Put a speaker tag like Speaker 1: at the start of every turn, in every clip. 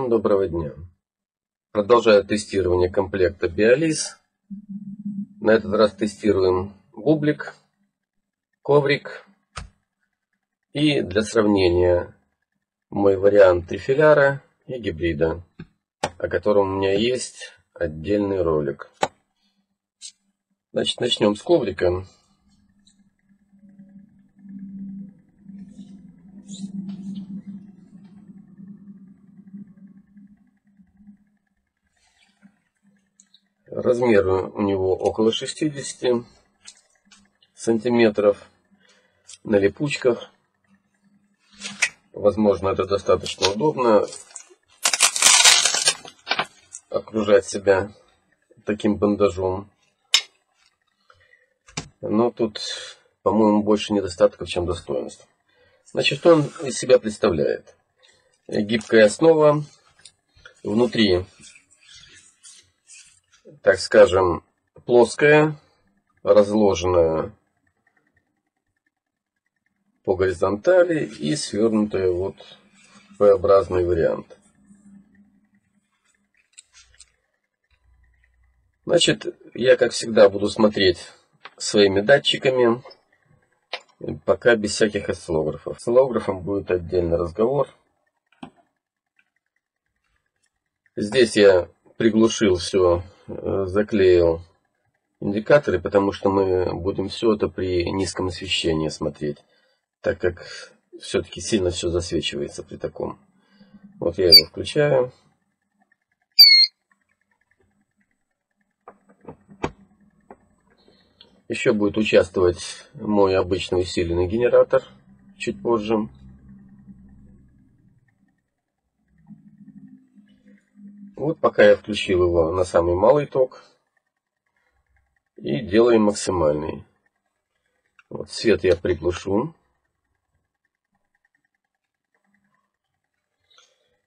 Speaker 1: Всем доброго дня. Продолжаю тестирование комплекта Биолиз. На этот раз тестируем бублик, коврик и для сравнения мой вариант трифиляра и гибрида, о котором у меня есть отдельный ролик. Значит, начнем с коврика. Размер у него около 60 сантиметров на липучках. Возможно, это достаточно удобно окружать себя таким бандажом. Но тут, по-моему, больше недостатков, чем достоинств. Значит, что он из себя представляет? Гибкая основа. Внутри так скажем, плоская, разложенная по горизонтали и свернутая вот в П-образный вариант. Значит, я, как всегда, буду смотреть своими датчиками, пока без всяких осциллографов. С осциллографом будет отдельный разговор. Здесь я приглушил все заклеил индикаторы, потому что мы будем все это при низком освещении смотреть, так как все-таки сильно все засвечивается при таком. Вот я его включаю. Еще будет участвовать мой обычный усиленный генератор чуть позже. Вот пока я включил его на самый малый ток. И делаем максимальный. Вот свет я приглушу.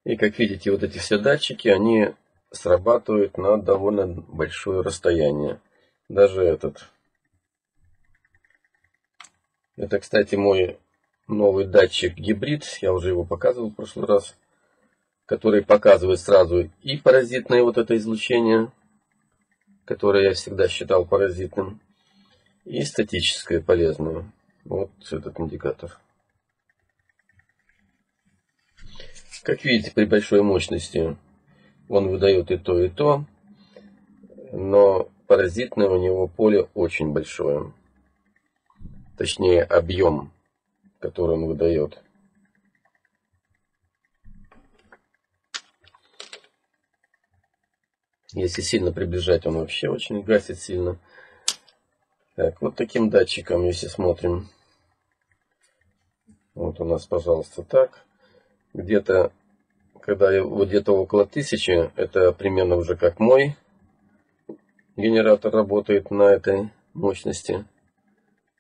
Speaker 1: И как видите, вот эти все датчики, они срабатывают на довольно большое расстояние. Даже этот. Это, кстати, мой новый датчик гибрид. Я уже его показывал в прошлый раз который показывает сразу и паразитное вот это излучение, которое я всегда считал паразитным, и статическое полезное. Вот этот индикатор. Как видите, при большой мощности он выдает и то, и то, но паразитное у него поле очень большое. Точнее, объем, который он выдает. Если сильно приближать, он вообще очень гасит сильно. Так, вот таким датчиком, если смотрим. Вот у нас, пожалуйста, так. Где-то, когда вот где-то около тысячи, это примерно уже как мой генератор работает на этой мощности.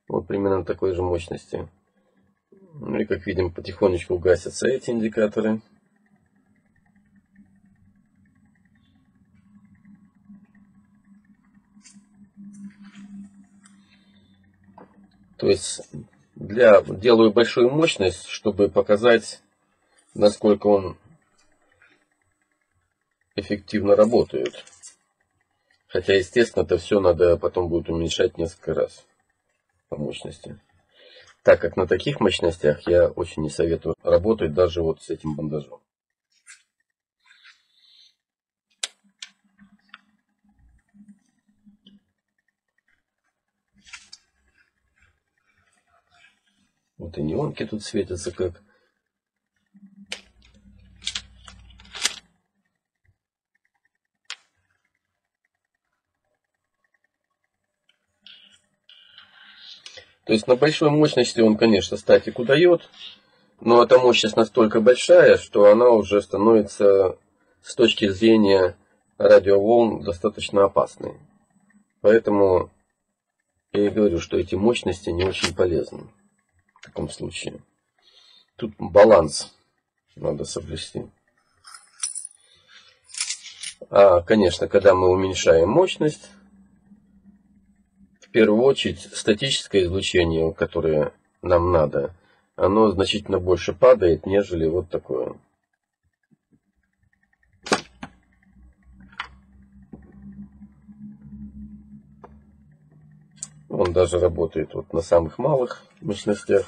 Speaker 1: Вот примерно такой же мощности. Ну и как видим, потихонечку гасятся эти индикаторы. То есть для, делаю большую мощность, чтобы показать, насколько он эффективно работает. Хотя, естественно, это все надо потом будет уменьшать несколько раз по мощности. Так как на таких мощностях я очень не советую работать даже вот с этим бандажом. Вот и неонки тут светятся как. То есть на большой мощности он, конечно, статику дает, но эта мощность настолько большая, что она уже становится с точки зрения радиоволн достаточно опасной. Поэтому я и говорю, что эти мощности не очень полезны в таком случае. Тут баланс надо соблюсти. А, конечно, когда мы уменьшаем мощность, в первую очередь статическое излучение, которое нам надо, оно значительно больше падает, нежели вот такое. Даже работает вот на самых малых мощностях.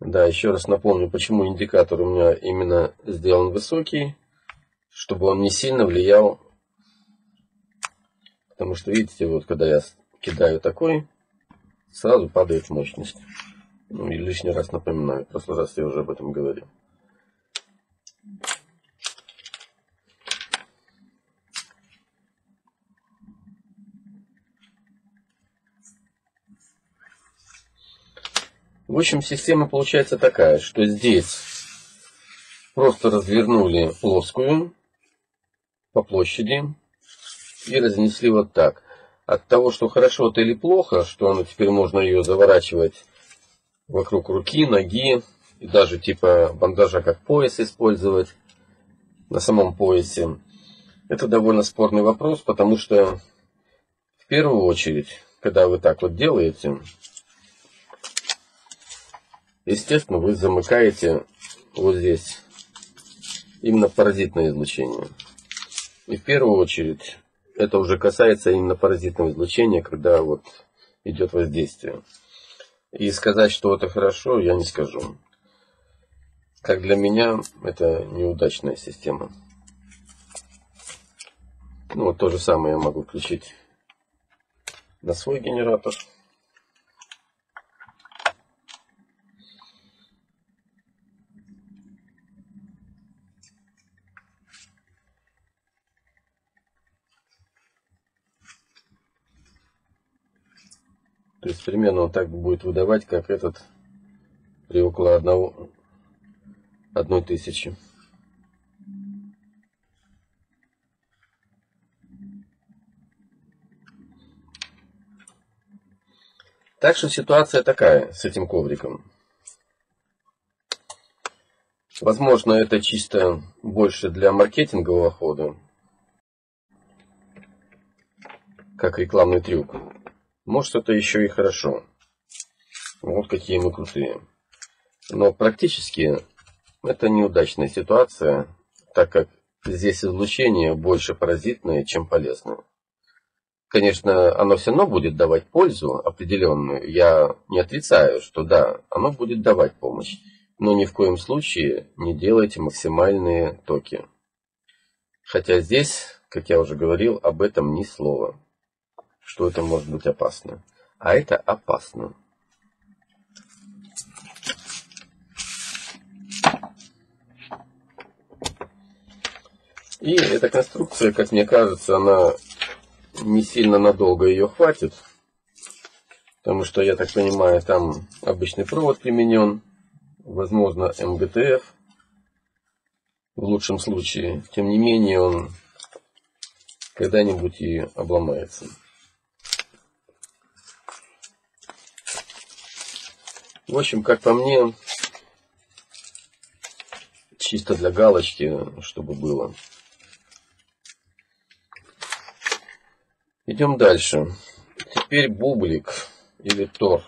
Speaker 1: Да, еще раз напомню, почему индикатор у меня именно сделан высокий, чтобы он не сильно влиял. Потому что, видите, вот когда я кидаю такой, сразу падает мощность. Ну и лишний раз напоминаю, в прошлый раз я уже об этом говорил. В общем, система получается такая, что здесь просто развернули плоскую по площади и разнесли вот так. От того, что хорошо это или плохо, что оно теперь можно ее заворачивать вокруг руки, ноги, и даже типа бандажа как пояс использовать на самом поясе. Это довольно спорный вопрос, потому что в первую очередь, когда вы так вот делаете, Естественно, вы замыкаете вот здесь именно паразитное излучение. И в первую очередь это уже касается именно паразитного излучения, когда вот идет воздействие. И сказать, что это хорошо, я не скажу. Как для меня, это неудачная система. Ну, вот то же самое я могу включить на свой генератор. Примерно он так будет выдавать, как этот при около одного, одной тысячи. Так что ситуация такая с этим ковриком. Возможно, это чисто больше для маркетингового хода, как рекламный трюк. Может, это еще и хорошо. Вот какие мы крутые. Но практически это неудачная ситуация, так как здесь излучение больше паразитное, чем полезное. Конечно, оно все равно будет давать пользу определенную. Я не отрицаю, что да, оно будет давать помощь. Но ни в коем случае не делайте максимальные токи. Хотя здесь, как я уже говорил, об этом ни слова что это может быть опасно. А это опасно. И эта конструкция, как мне кажется, она не сильно надолго ее хватит. Потому что, я так понимаю, там обычный провод применен. Возможно, МГТФ. В лучшем случае. Тем не менее, он когда-нибудь и обломается. В общем, как по мне, чисто для галочки, чтобы было. Идем дальше. Теперь бублик или тор.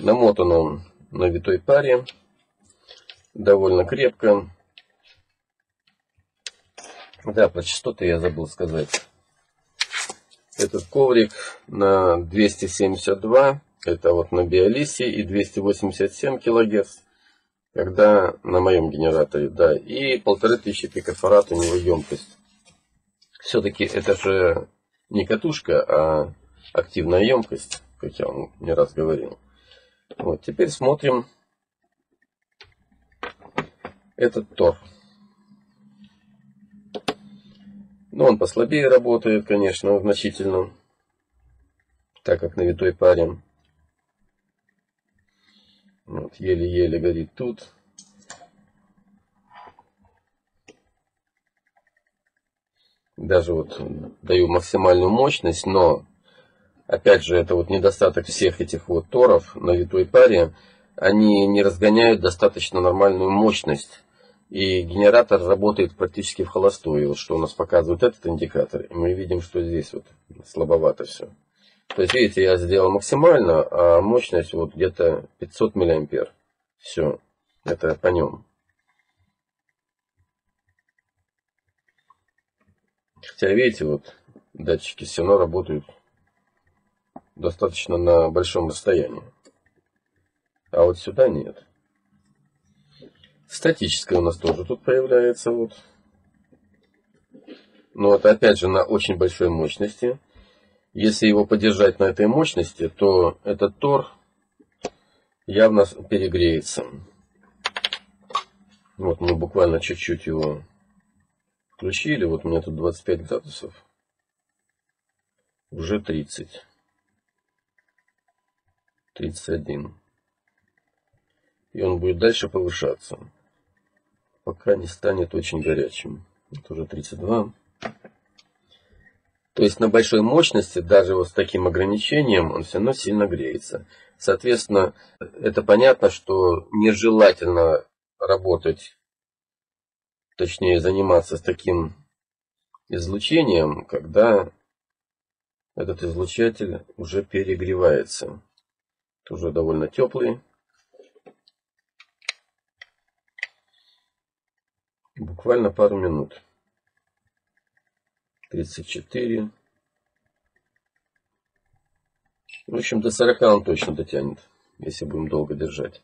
Speaker 1: Намотан он на витой паре. Довольно крепко. Да, про частоты я забыл сказать. Этот коврик на 272 это вот на Биолисе и 287 килогерц, когда на моем генераторе, да, и полторы тысячи пикофарад у него емкость. Все-таки это же не катушка, а активная емкость, как я вам не раз говорил. Вот, теперь смотрим этот тор. Ну, он послабее работает, конечно, значительно, так как на витой паре. Вот, еле-еле горит тут. Даже вот даю максимальную мощность, но опять же это вот недостаток всех этих вот торов на витой паре. Они не разгоняют достаточно нормальную мощность. И генератор работает практически в холостую. Что у нас показывает этот индикатор. И мы видим, что здесь вот слабовато все. То есть, видите, я сделал максимально, а мощность вот где-то 500 миллиампер. Все, это по нем. Хотя, видите, вот датчики все равно работают достаточно на большом расстоянии. А вот сюда нет. Статическое у нас тоже тут появляется. Вот. Но вот опять же на очень большой мощности. Если его подержать на этой мощности, то этот тор явно перегреется. Вот мы буквально чуть-чуть его включили. Вот у меня тут 25 градусов. Уже 30. 31. И он будет дальше повышаться, пока не станет очень горячим. Это уже 32. То есть на большой мощности, даже вот с таким ограничением, он все равно сильно греется. Соответственно, это понятно, что нежелательно работать, точнее заниматься с таким излучением, когда этот излучатель уже перегревается. Тоже довольно теплый. Буквально пару минут. 34. В общем, до 40 он точно дотянет, если будем долго держать.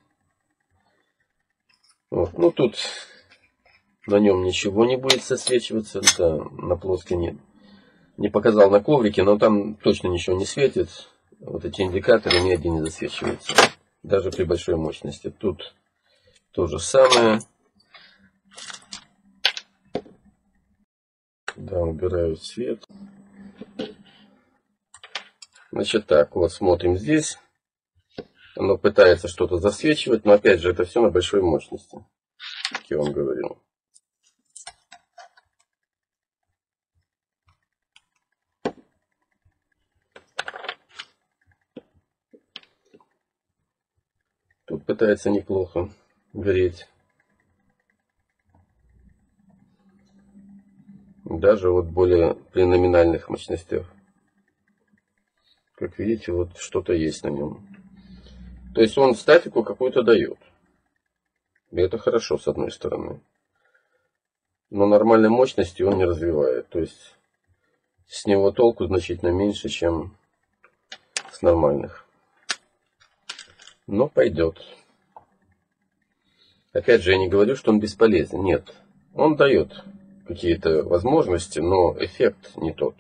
Speaker 1: Вот. Ну, тут на нем ничего не будет сосвечиваться. Да, на плоской нет. Не показал на коврике, но там точно ничего не светит. Вот эти индикаторы ни один не засвечиваются. Даже при большой мощности. Тут то же самое. Да, убираю свет. Значит так, вот смотрим здесь. Оно пытается что-то засвечивать, но опять же это все на большой мощности, как я вам говорил. Тут пытается неплохо гореть. Даже вот более при номинальных мощностях. Как видите, вот что-то есть на нем. То есть он статику какую-то дает. И это хорошо, с одной стороны. Но нормальной мощности он не развивает. То есть с него толку значительно меньше, чем с нормальных но пойдет. Опять же, я не говорю, что он бесполезен. Нет, он дает какие-то возможности, но эффект не тот.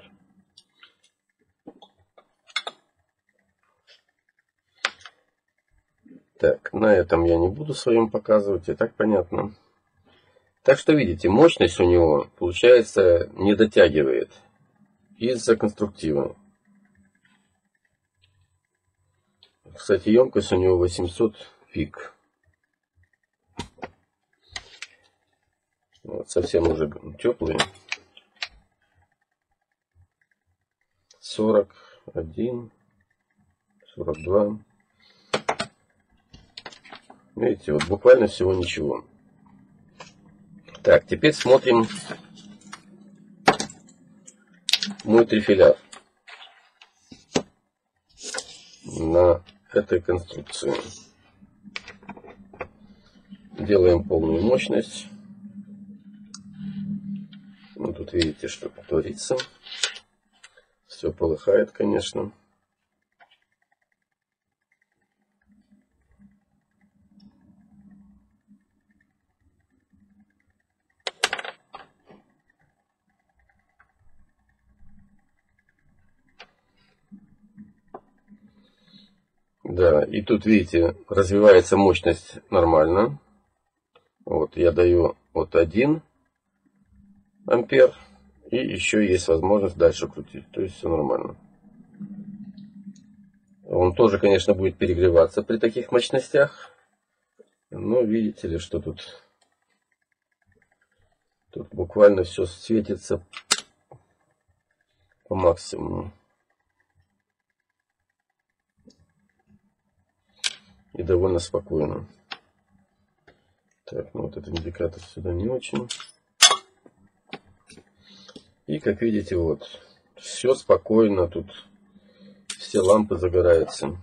Speaker 1: Так, на этом я не буду своем показывать, и так понятно. Так что видите, мощность у него, получается, не дотягивает из-за конструктива. Кстати, емкость у него 800 пик. Вот, совсем уже теплые. 41, 42. Видите, вот буквально всего ничего. Так, теперь смотрим мой трифеляр на этой конструкции. Делаем полную мощность. Тут видите, что творится. Все полыхает, конечно. Да, и тут, видите, развивается мощность нормально. Вот, я даю вот 1 ампер. И еще есть возможность дальше крутить. То есть все нормально. Он тоже, конечно, будет перегреваться при таких мощностях. Но видите ли, что тут... Тут буквально все светится по максимуму. и довольно спокойно. Так, ну вот этот индикатор сюда не очень. И как видите, вот, все спокойно, тут все лампы загораются.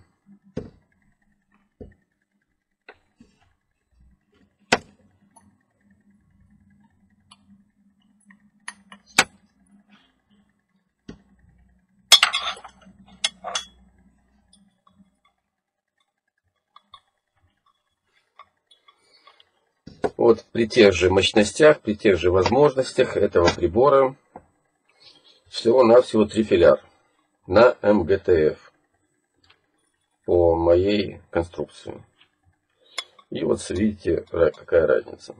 Speaker 1: Вот при тех же мощностях, при тех же возможностях этого прибора всего-навсего три филяр на МГТФ по моей конструкции. И вот видите, какая разница.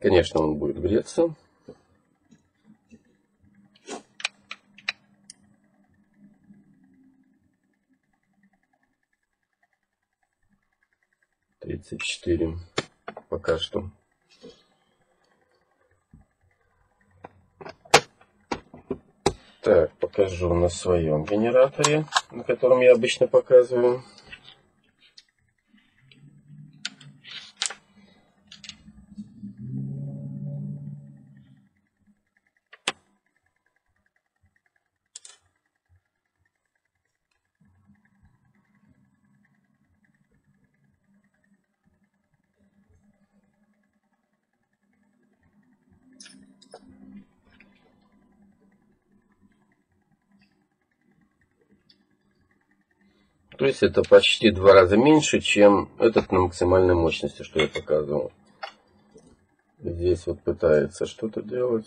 Speaker 1: Конечно, он будет греться. Тридцать четыре пока что. Так, покажу на своем генераторе, на котором я обычно показываю. Есть это почти два раза меньше, чем этот на максимальной мощности, что я показывал. Здесь вот пытается что-то делать.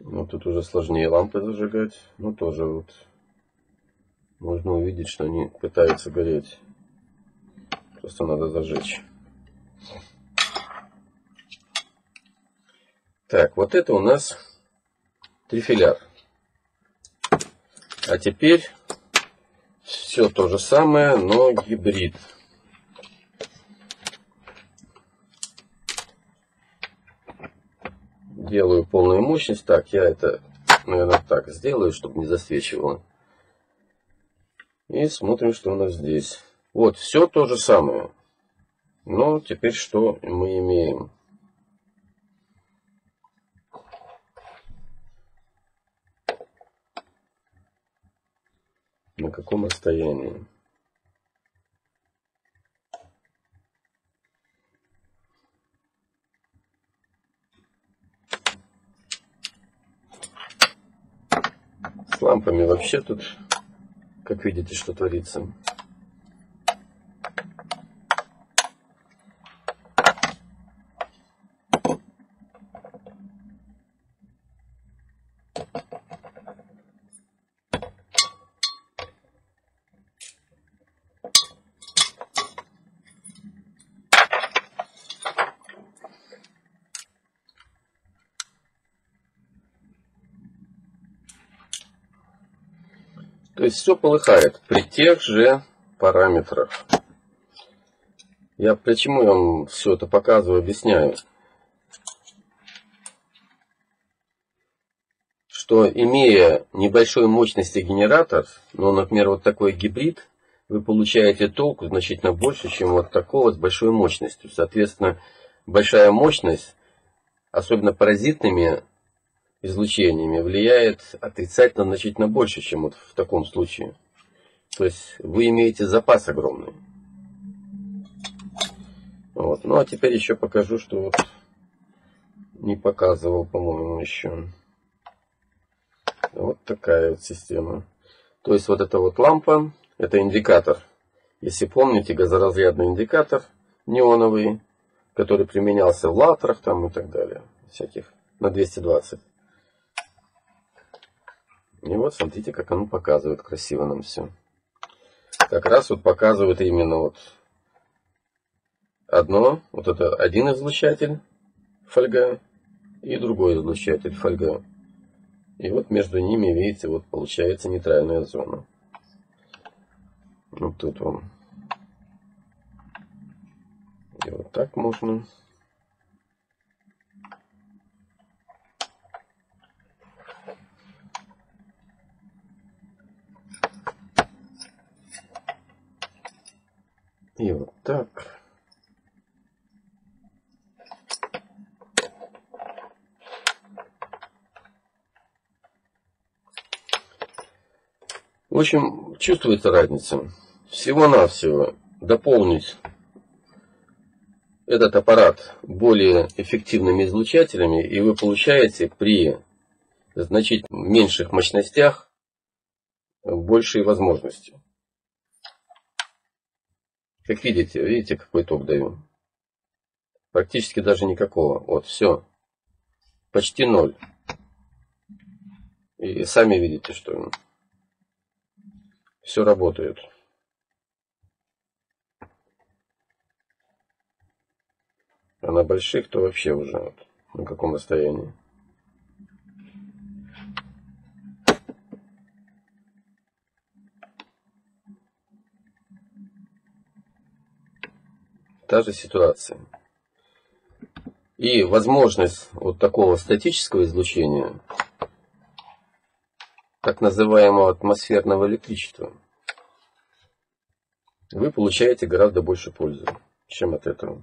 Speaker 1: Ну, тут уже сложнее лампы зажигать. Ну, тоже вот можно увидеть, что они пытаются гореть. Просто надо зажечь. Так, вот это у нас трифиляр. А теперь все то же самое, но гибрид. Делаю полную мощность. Так, я это, наверное, так сделаю, чтобы не засвечивало. И смотрим, что у нас здесь. Вот, все то же самое. Но теперь что мы имеем? На каком расстоянии? С лампами вообще тут, как видите, что творится. То есть все полыхает при тех же параметрах. Я почему я вам все это показываю, объясняю. Что имея небольшой мощности генератор, ну, например, вот такой гибрид, вы получаете толку значительно больше, чем вот такого с большой мощностью. Соответственно, большая мощность, особенно паразитными излучениями влияет отрицательно значительно больше, чем вот в таком случае. То есть вы имеете запас огромный. Вот. Ну а теперь еще покажу, что вот не показывал, по-моему, еще. Вот такая вот система. То есть вот эта вот лампа, это индикатор. Если помните, газоразрядный индикатор неоновый, который применялся в латрах там и так далее, всяких на 220. И вот смотрите, как оно показывает красиво нам все. Как раз вот показывает именно вот одно, вот это один излучатель фольга и другой излучатель фольга. И вот между ними, видите, вот получается нейтральная зона. Вот тут он. И вот так можно. И вот так. В общем, чувствуется разница. Всего-навсего дополнить этот аппарат более эффективными излучателями, и вы получаете при значительно меньших мощностях большие возможности. Как видите, видите, какой ток даю? Практически даже никакого. Вот, все. Почти ноль. И сами видите, что все работает. А на больших то вообще уже вот, на каком расстоянии. Та же ситуация. И возможность вот такого статического излучения, так называемого атмосферного электричества, вы получаете гораздо больше пользы, чем от этого.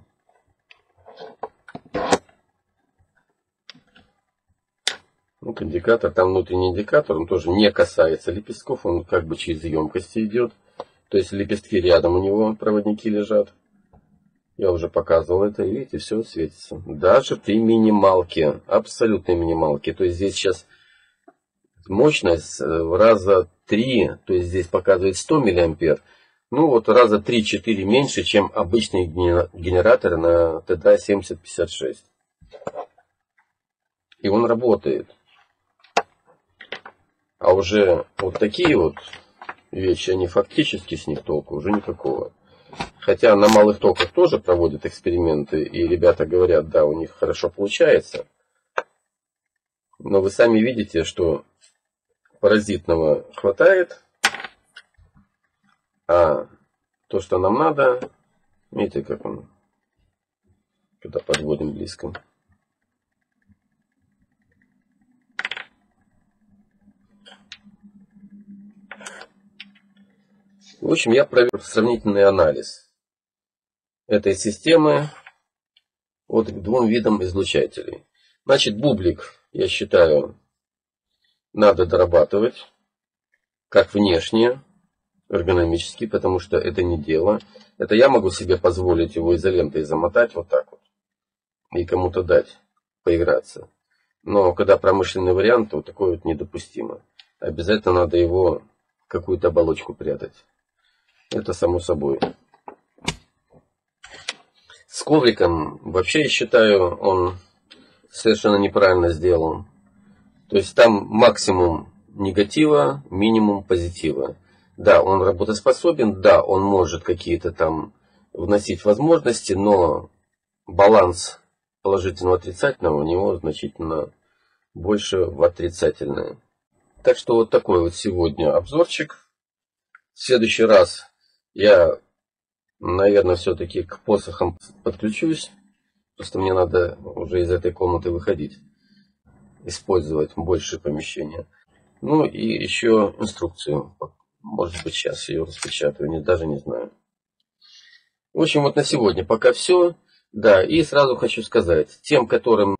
Speaker 1: Вот индикатор, там внутренний индикатор, он тоже не касается лепестков, он как бы через емкости идет. То есть лепестки рядом у него, проводники лежат. Я уже показывал это, и видите, все светится. Даже при минималке, абсолютной минималке. То есть здесь сейчас мощность э, в раза 3, то есть здесь показывает 100 миллиампер. Ну вот раза 3-4 меньше, чем обычный генератор на TDA 7056. И он работает. А уже вот такие вот вещи, они фактически с них толку уже никакого. Хотя на малых токах тоже проводят эксперименты, и ребята говорят, да, у них хорошо получается. Но вы сами видите, что паразитного хватает, а то, что нам надо, видите, как он, когда подводим близко. В общем, я провел сравнительный анализ этой системы вот к двум видам излучателей. Значит, бублик, я считаю, надо дорабатывать, как внешне, эргономически, потому что это не дело. Это я могу себе позволить его изолентой замотать вот так вот и кому-то дать поиграться. Но когда промышленный вариант, то такое вот недопустимо. Обязательно надо его какую-то оболочку прятать. Это само собой. С ковриком вообще я считаю, он совершенно неправильно сделан. То есть там максимум негатива, минимум позитива. Да, он работоспособен, да, он может какие-то там вносить возможности, но баланс положительного отрицательного у него значительно больше в отрицательное. Так что вот такой вот сегодня обзорчик. В следующий раз я, наверное, все-таки к посохам подключусь. Просто мне надо уже из этой комнаты выходить. Использовать больше помещения. Ну и еще инструкцию. Может быть, сейчас ее распечатаю, не, даже не знаю. В общем, вот на сегодня пока все. Да, и сразу хочу сказать, тем, которым,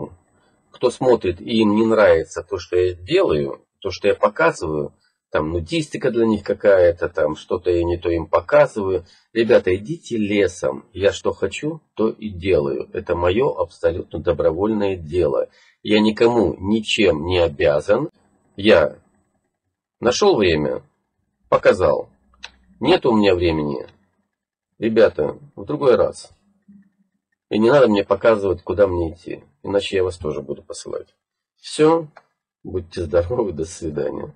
Speaker 1: кто смотрит и им не нравится то, что я делаю, то, что я показываю, там нудистика для них какая-то, там что-то я не то им показываю. Ребята, идите лесом. Я что хочу, то и делаю. Это мое абсолютно добровольное дело. Я никому ничем не обязан. Я нашел время, показал. Нет у меня времени. Ребята, в другой раз. И не надо мне показывать, куда мне идти. Иначе я вас тоже буду посылать. Все. Будьте здоровы. До свидания.